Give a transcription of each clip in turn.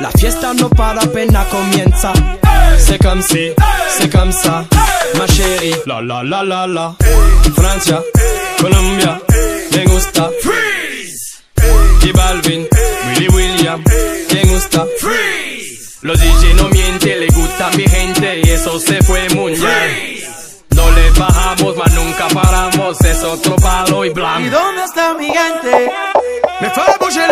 La fiesta no para apenas comienza. C'est comme si, c'est comme ça, ma chérie. La la la la la. Francia, Colombia, me gusta. Freeze. Y Balvin, Willy William, me gusta. Freeze. Los DJ no mienten, le gusta a mi gente y eso se fue muy bien. No le bajamos, mas nunca paramos, es otro palo y ¿Y blanco. dónde está mi gente? Me fait bouger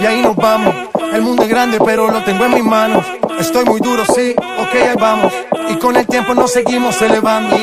y ahí nos vamos. El mundo es grande, pero lo tengo en mis manos. Estoy muy duro, sí, ok, ahí vamos. Y con el tiempo nos seguimos elevando.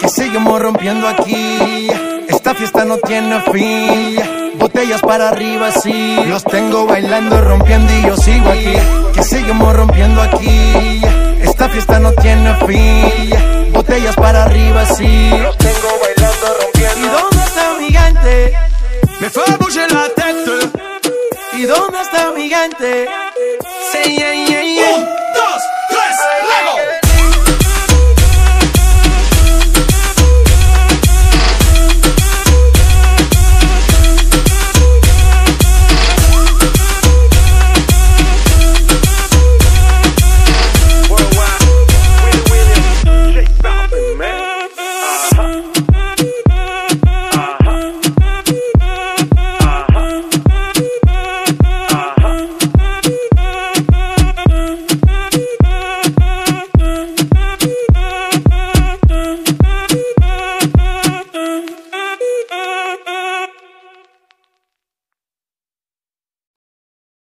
Que seguimos rompiendo aquí. Esta fiesta no tiene fin. Botellas para arriba, sí. Los tengo bailando, rompiendo y yo sigo aquí. Que seguimos rompiendo aquí. Esta fiesta no tiene fin. Botellas para arriba, sí. ¿Y dónde está mi gente? Say, yeah, yeah, yeah.